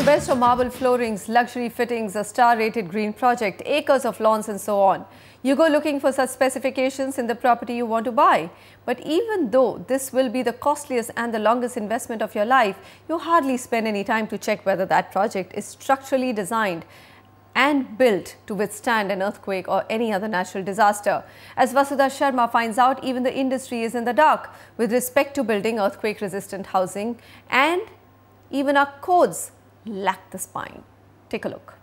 The best of marble floorings, luxury fittings, a star-rated green project, acres of lawns and so on. You go looking for such specifications in the property you want to buy. But even though this will be the costliest and the longest investment of your life, you hardly spend any time to check whether that project is structurally designed and built to withstand an earthquake or any other natural disaster. As Vasudha Sharma finds out, even the industry is in the dark with respect to building earthquake resistant housing and even our codes lack the spine. Take a look.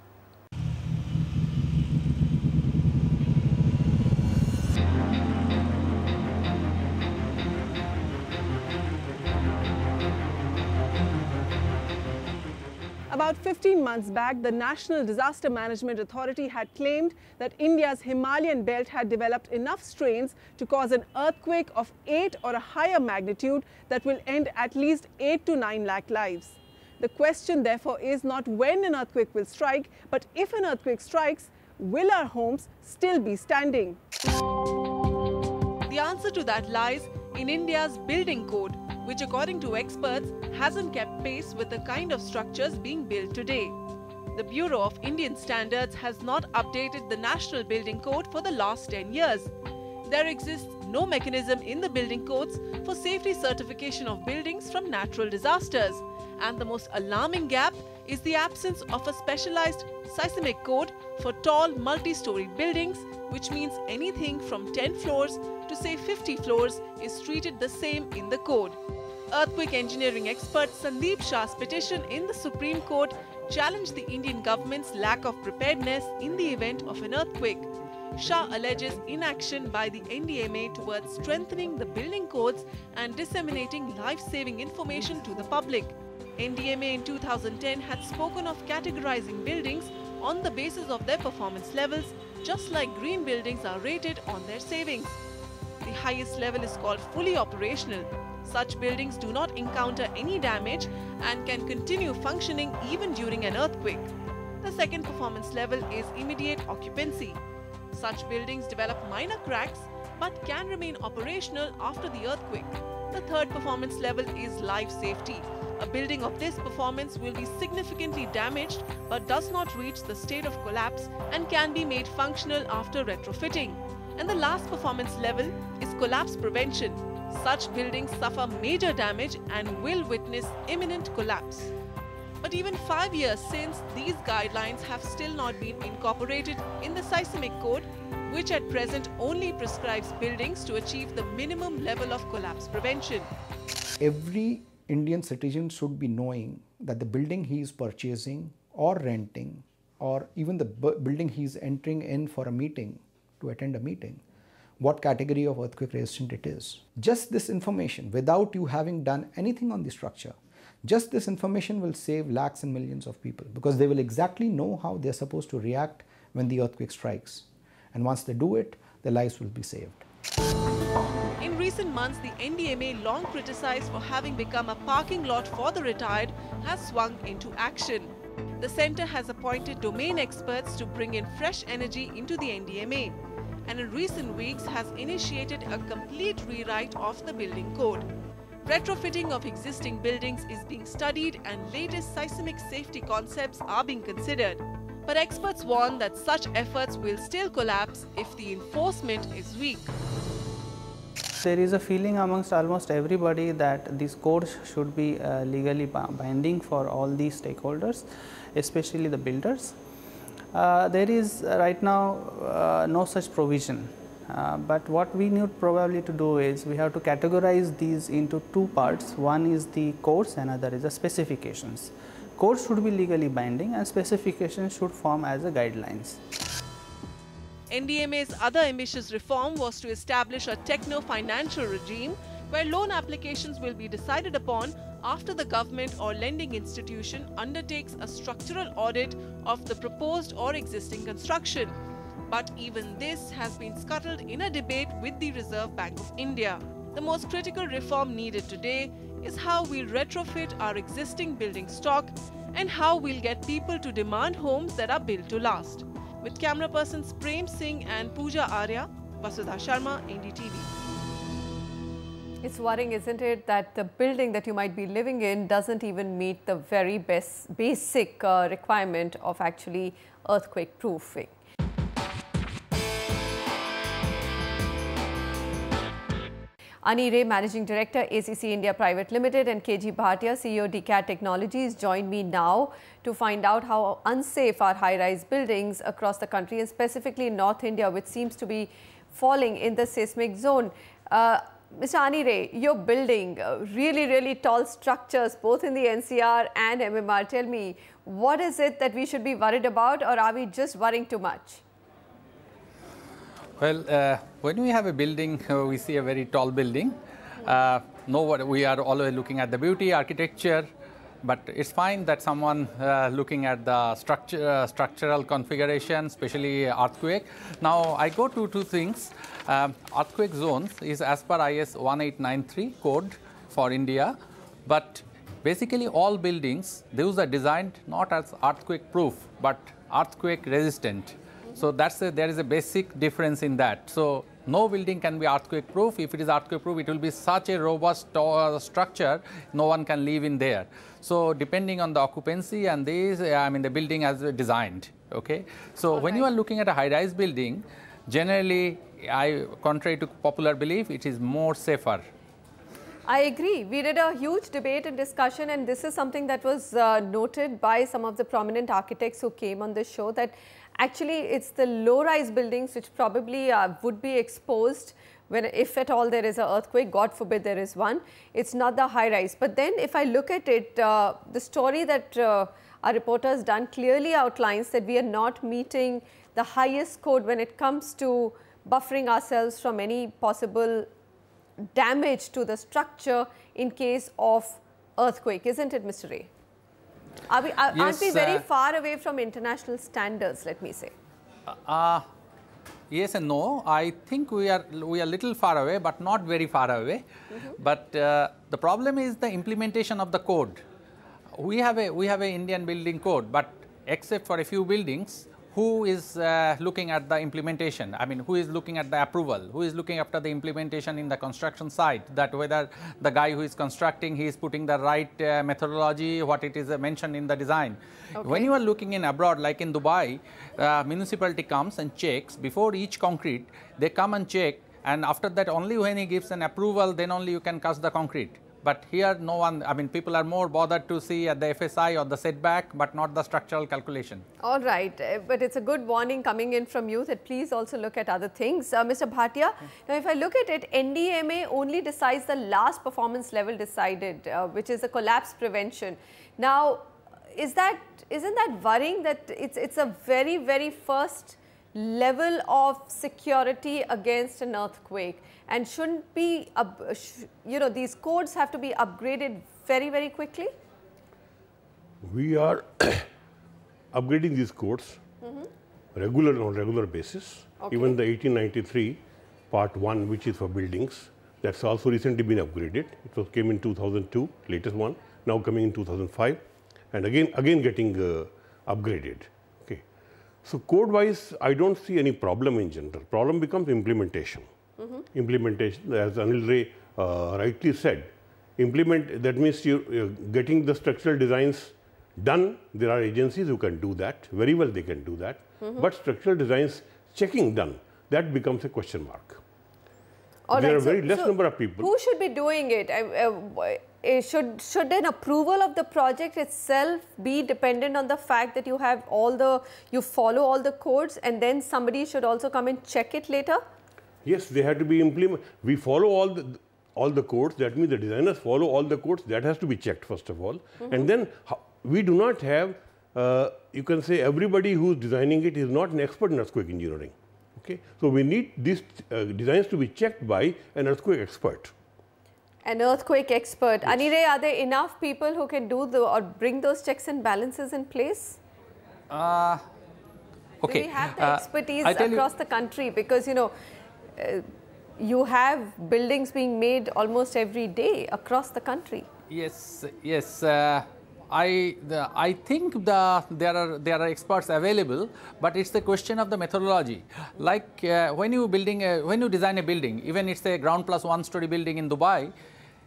About 15 months back, the National Disaster Management Authority had claimed that India's Himalayan belt had developed enough strains to cause an earthquake of 8 or a higher magnitude that will end at least 8 to 9 lakh lives. The question therefore is not when an earthquake will strike, but if an earthquake strikes, will our homes still be standing? The answer to that lies in India's building code, which according to experts hasn't kept pace with the kind of structures being built today. The Bureau of Indian Standards has not updated the National Building Code for the last 10 years. There exists no mechanism in the building codes for safety certification of buildings from natural disasters. And the most alarming gap is the absence of a specialized seismic code for tall multi-story buildings, which means anything from 10 floors to say 50 floors is treated the same in the code. Earthquake engineering expert Sandeep Shah's petition in the Supreme Court challenged the Indian government's lack of preparedness in the event of an earthquake. Shah alleges inaction by the NDMA towards strengthening the building codes and disseminating life-saving information to the public. NDMA in 2010 had spoken of categorizing buildings on the basis of their performance levels, just like green buildings are rated on their savings. The highest level is called fully operational. Such buildings do not encounter any damage and can continue functioning even during an earthquake. The second performance level is immediate occupancy. Such buildings develop minor cracks but can remain operational after the earthquake. The third performance level is life safety. A building of this performance will be significantly damaged but does not reach the state of collapse and can be made functional after retrofitting. And the last performance level is collapse prevention. Such buildings suffer major damage and will witness imminent collapse. But even five years since, these guidelines have still not been incorporated in the seismic code, which at present only prescribes buildings to achieve the minimum level of collapse prevention. Every Indian citizen should be knowing that the building he is purchasing or renting, or even the building he is entering in for a meeting to attend a meeting, what category of earthquake resistant it is. Just this information, without you having done anything on the structure, just this information will save lakhs and millions of people because they will exactly know how they're supposed to react when the earthquake strikes. And once they do it, their lives will be saved. In recent months, the NDMA, long criticized for having become a parking lot for the retired, has swung into action. The centre has appointed domain experts to bring in fresh energy into the NDMA and in recent weeks has initiated a complete rewrite of the building code. Retrofitting of existing buildings is being studied and latest seismic safety concepts are being considered. But experts warn that such efforts will still collapse if the enforcement is weak. There is a feeling amongst almost everybody that these codes should be uh, legally binding for all these stakeholders, especially the builders. Uh, there is uh, right now uh, no such provision uh, but what we need probably to do is we have to categorize these into two parts. One is the codes, another is the specifications. Codes should be legally binding and specifications should form as a guidelines. NDMA's other ambitious reform was to establish a techno-financial regime where loan applications will be decided upon after the government or lending institution undertakes a structural audit of the proposed or existing construction. But even this has been scuttled in a debate with the Reserve Bank of India. The most critical reform needed today is how we'll retrofit our existing building stock and how we'll get people to demand homes that are built to last. With camera persons Prem Singh and Pooja Arya, Vasudha Sharma, NDTV. It's worrying, isn't it, that the building that you might be living in doesn't even meet the very best basic uh, requirement of actually earthquake proofing. Ani Ray, Managing Director, ACC India Private Limited and KG Bhatia, CEO D-CAD Technologies join me now to find out how unsafe are high-rise buildings across the country and specifically in North India which seems to be falling in the seismic zone. Uh, Mr. Ani Ray, you're building uh, really, really tall structures both in the NCR and MMR. Tell me, what is it that we should be worried about or are we just worrying too much? Well, uh, when we have a building, uh, we see a very tall building. Uh, no, we are always looking at the beauty, architecture, but it's fine that someone uh, looking at the structure, uh, structural configuration, especially earthquake. Now, I go to two things. Um, earthquake zones is as per IS 1893 code for India, but basically all buildings, those are designed not as earthquake proof, but earthquake resistant. So that's a, there is a basic difference in that. So no building can be earthquake proof. If it is earthquake proof, it will be such a robust uh, structure, no one can live in there. So depending on the occupancy and these, I mean the building as designed. Okay. So All when you are looking at a high-rise building, generally, I contrary to popular belief, it is more safer. I agree. We did a huge debate and discussion and this is something that was uh, noted by some of the prominent architects who came on the show that Actually, it's the low-rise buildings which probably uh, would be exposed when if at all there is an earthquake, God forbid there is one. It's not the high-rise. But then if I look at it, uh, the story that uh, our has done clearly outlines that we are not meeting the highest code when it comes to buffering ourselves from any possible damage to the structure in case of earthquake, isn't it, Mr. Ray? Are we, are, yes, not we very uh, far away from international standards, let me say? Uh, yes and no. I think we are we are little far away, but not very far away. Mm -hmm. But uh, the problem is the implementation of the code. We have a we have a Indian building code, but except for a few buildings, who is uh, looking at the implementation? I mean, who is looking at the approval? Who is looking after the implementation in the construction site? That whether the guy who is constructing, he is putting the right uh, methodology, what it is uh, mentioned in the design. Okay. When you are looking in abroad, like in Dubai, uh, municipality comes and checks before each concrete, they come and check and after that only when he gives an approval, then only you can cast the concrete. But here no one, I mean people are more bothered to see at the FSI or the setback but not the structural calculation. All right, uh, but it's a good warning coming in from you that please also look at other things. Uh, Mr. Bhatia, now if I look at it, NDMA only decides the last performance level decided uh, which is the collapse prevention. Now is that, isn't that worrying that it's, it's a very, very first level of security against an earthquake and shouldn't be, you know, these codes have to be upgraded very, very quickly? We are upgrading these codes mm -hmm. regular on regular basis. Okay. Even the 1893 part 1, which is for buildings, that's also recently been upgraded. It was came in 2002, latest one, now coming in 2005, and again, again getting uh, upgraded. So code wise, I don't see any problem in general. Problem becomes implementation mm -hmm. implementation, as Anil Ray uh, rightly said, implement, that means you are getting the structural designs done. There are agencies who can do that, very well they can do that. Mm -hmm. But structural designs checking done, that becomes a question mark. All there right, are very so, less so number of people. Who should be doing it? Uh, should should an approval of the project itself be dependent on the fact that you have all the you follow all the codes and then somebody should also come and check it later? Yes, they have to be implemented. We follow all the all the codes. That means the designers follow all the codes. That has to be checked first of all. Mm -hmm. And then we do not have. Uh, you can say everybody who's designing it is not an expert in earthquake engineering. Okay, so we need these uh, designs to be checked by an earthquake expert. An earthquake expert. Yes. Ani Ray, are there enough people who can do the or bring those checks and balances in place? Uh, okay. Do we have the uh, expertise across the country? Because you know, uh, you have buildings being made almost every day across the country. Yes, yes. Uh, I, the, I think the, there, are, there are experts available, but it's the question of the methodology. Like uh, when, you building a, when you design a building, even it's a ground plus one story building in Dubai,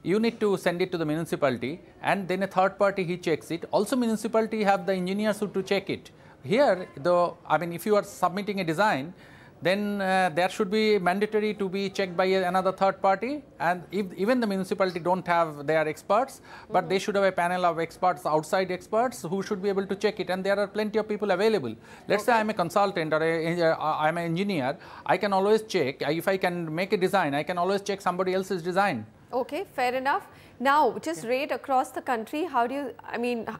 you need to send it to the municipality and then a third party he checks it. Also municipality have the engineers who to check it. Here, the, I mean if you are submitting a design, then uh, there should be mandatory to be checked by another third party and if even the municipality don't have their experts but they should have a panel of experts outside experts who should be able to check it and there are plenty of people available let's okay. say i'm a consultant or a, uh, i'm an engineer i can always check if i can make a design i can always check somebody else's design okay fair enough now just rate across the country how do you i mean uh,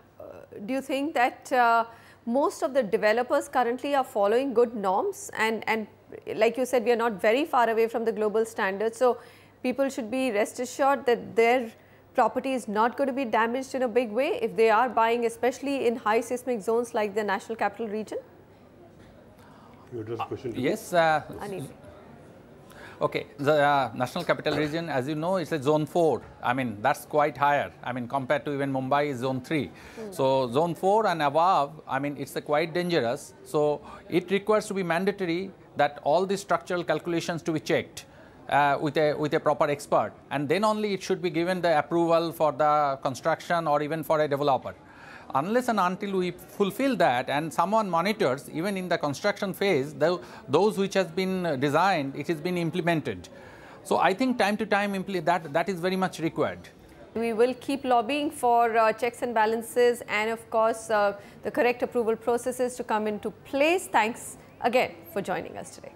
do you think that uh, most of the developers currently are following good norms and, and like you said, we are not very far away from the global standards. So, people should be rest assured that their property is not going to be damaged in a big way if they are buying especially in high seismic zones like the national capital region? You address question uh, Yes. Uh, Okay, the uh, national capital region, as you know, it's a zone 4. I mean, that's quite higher. I mean, compared to even Mumbai is zone 3. Mm. So, zone 4 and above, I mean, it's quite dangerous. So, it requires to be mandatory that all the structural calculations to be checked. Uh, with a with a proper expert and then only it should be given the approval for the construction or even for a developer unless and until we fulfill that and someone monitors even in the construction phase the, those which has been designed it has been implemented. So i think time to time that that is very much required. We will keep lobbying for uh, checks and balances and of course uh, the correct approval processes to come into place. Thanks again for joining us today